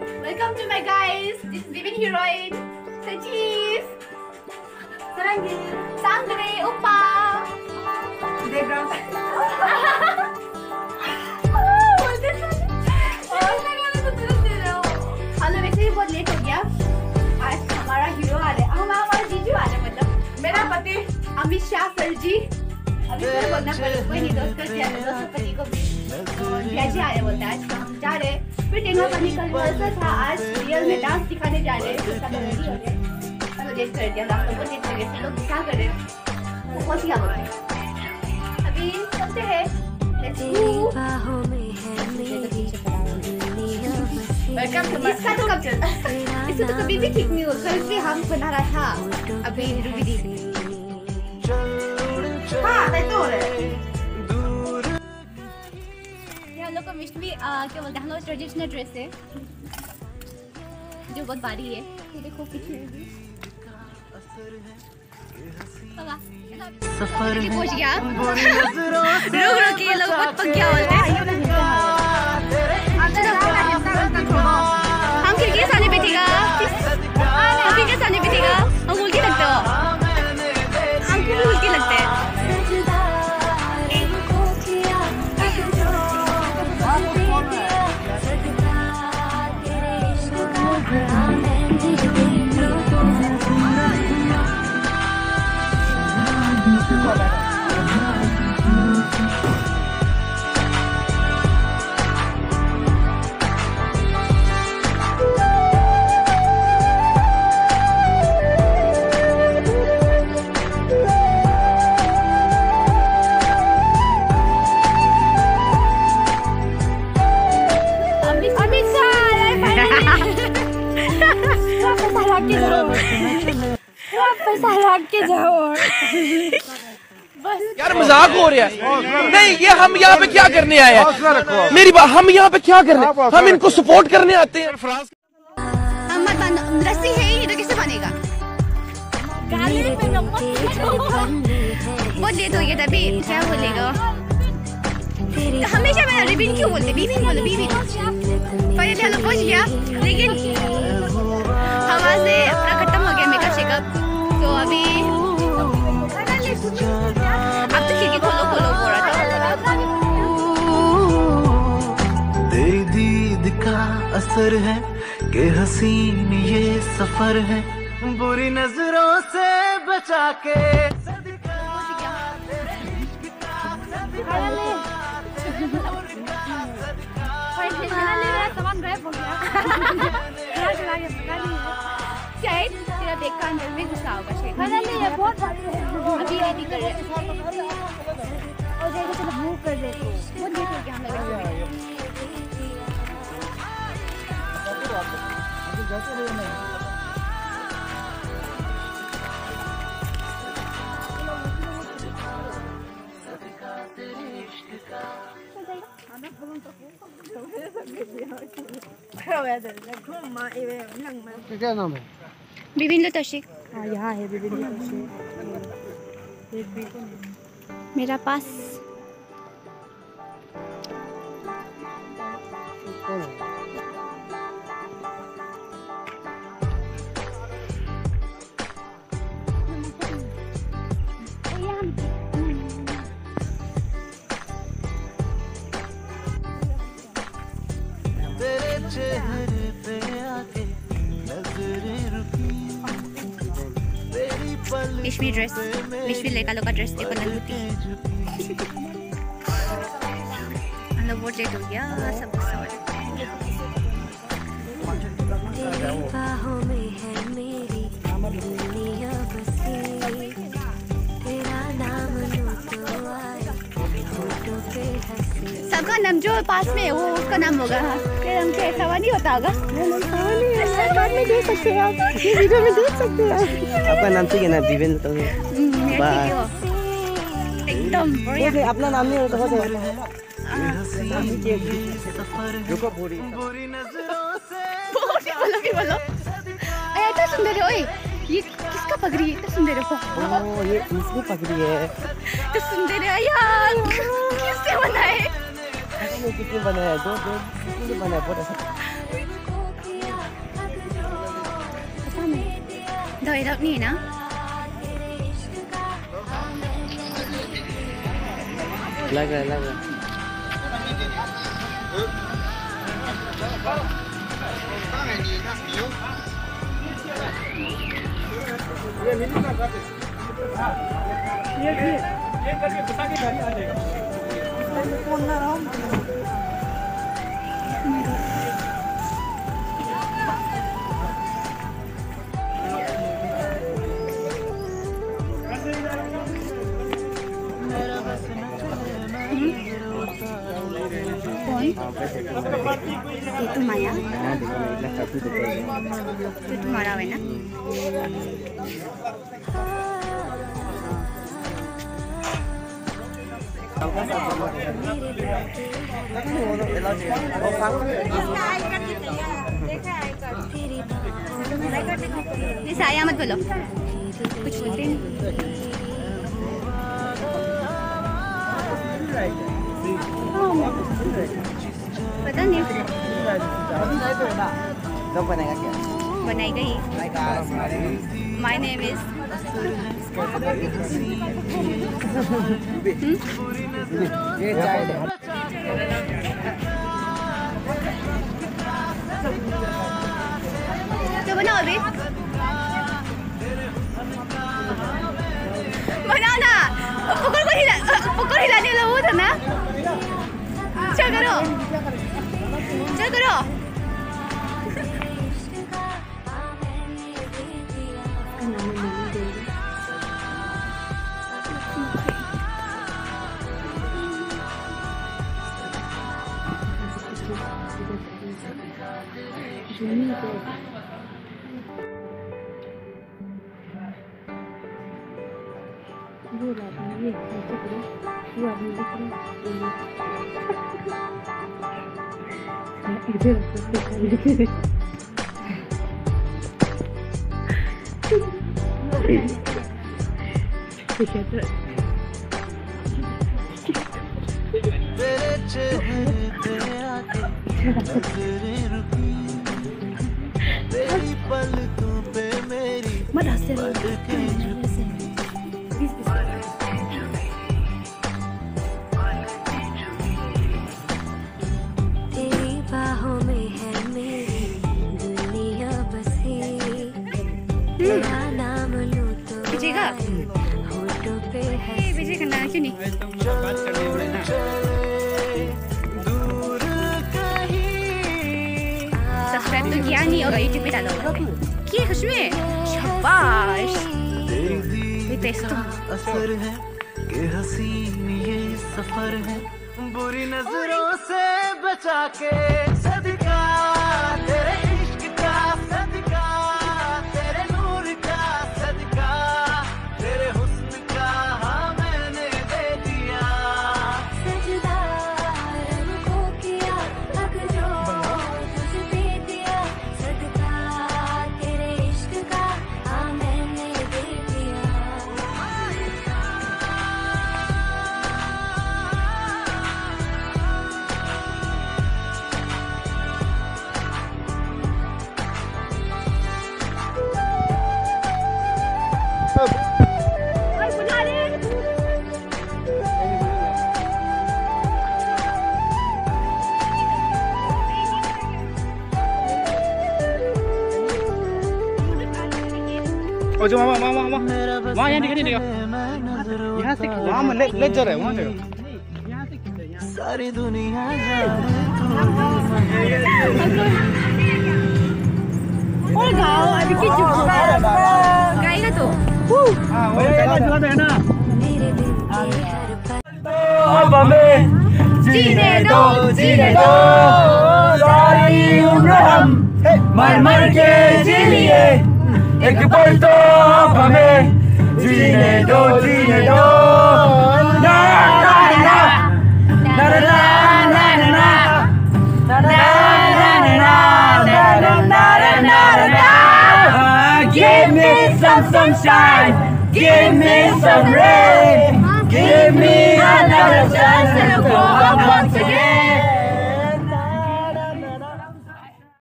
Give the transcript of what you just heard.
Welcome to my guys. This is living heroine. Say cheese. Sarangi. Sangre. Upa. Hello वैसे भी बहुत late हो गया आज हमारा हीरो आ रहे हमारा हमारा जीजू आ रहे मतलब मेरा पति अमित शाह सर जी अभी सर बोलना पड़ेगा कोई नहीं दोस्त कर दिया दोस्त पति को भी तो आ रहे बोलते हैं? आज हम जा रहे फिर टेंगा का निकल रिहर्सल था आज रियल में डांस दिखाने जा रहे हैं। उसका रेडी हो गए। चलो लेट कर दिया आप लोगों को कर गए लोग क्या कर रहे हैं? वो पहुँच गया अभी चलते हैं। इसका तो कब चलता इसका तो कभी भी ठीक नहीं हो। कल से हम बना रहा था। अभी रूबी दी हाँ तो ये हम लोग को मिष्ट भी आ, क्या बोलते हैं? हम लोग ट्रेडिशनल ड्रेस है जो बहुत भारी है। ये देखो सफ़र पहुँच गया। रुक रुक ये लोग बहुत पक्या हैं। यार मज़ाक हो रहा है। नहीं ये हम यहाँ पे क्या करने आए हैं? मेरी बात हम यहाँ पे क्या करने हम इनको सपोर्ट करने आते हैं। रस्सी है ही तो कैसे बनेगा? बहुत लेट हो। गया था अभी क्या बोलेगा? तो हमेशा मैं रिबिन क्यों बोलते? बीबिन बोलो बीबिन हम लोग पहुँच गया लेकिन हवा से पूरा खत्म हो गया मेकअप शेकअप तो अभी अब तो खिड़की खोलो खोलो बोल तेरी दीद का असर है के हसीन ये सफ़र है बुरी नज़रों से बचा के शायद तेरा देख कर अंदर में गुस्सा होगा शायद। अभी रेडी कर रहे हैं। और देखो चलो मूव कर देते बहुत लेट हो। गया हम लोग क्या नाम है विभिन्न तोशिक। हाँ यहाँ है विभिन्न मेरा पास। कौन है मिश्मी ड्रेस मिश्मी लड़का लोग का ड्रेस देखो नंदुती हम लोग बहुत लेट हो गया, सब बाहों में है मेरी। सबका नाम जो पास में है वो उसका नाम होगा। फिर हम क्या ऐसा नहीं होता होगा? बाद में दे सकते हैं आप वीडियो में देख सकते हैं। आपका नाम ठीक है ना विवेंद्र तो हम्म, है। एकदम बढ़िया। अपना नाम नहीं होता रुको पूरी बुरी नज़रों से बोलो बोलो भी बोलो। अरे इतना सुंदर है ओए। ये किसका पगड़ी है? इतना सुंदर है ओ ये इसकी पकड़ी है? सुंदर है यार। किससे बना है? ये कितने बने दो दो बहुत अच्छा नहीं ना लग रहा है लग रहा है ये ये ये करके के आ जाएगा itu Maya. Itu Marawe na साया मत बोलो। कुछ बोलते पता नहीं कब बनेगा क्या बनाई गई माय नेम इज़ ये चाइल्ड है तो बनाओ अभी बनाओ ना पकड़ को हिला पकड़ हिलाने वाला वो था ना चल करो चल करो dreaming big. वो आदमी ये ऐसे करो वो आदमी दिख रहा है इधर उसको ठीक है तो तेरे चेहरे पे आके नज़रें रुकी What does that mean? Listen. This is तेरी बाहों में है मेरी दुनिया बसी। हम्म। तेरा नाम लूँ तो विजयगा होठों पे है विजय का नाम क्यों नहीं? तुम बात कर रहे हो ना सब्सक्राइब तो किया नहीं और यूट्यूब पे डाला। होगा किए उसमें शाबाश। तेरी दीद असर है कि हसीन ये सफ़र है। बुरी नज़रों से बचा के सदका ओ जो मामा मामा मामा मेरा बस वहाँ यहाँ दिखा नहीं दिखा। यहाँ से वहाँ में ले ले जा रहा है वहाँ जगह सारी दुनिया जाने और गाओ अभी की चुप गाएगा तो। हाँ वो चला है ना अब हमें जीने दो जीने दो। सारी उम्र हम मर मर के जी लिए। El que porto pa me Dine do, dine do Na na na Na na na na na na Na na na na na na na na Give me some sunshine Give me some rain Give me another chance to go up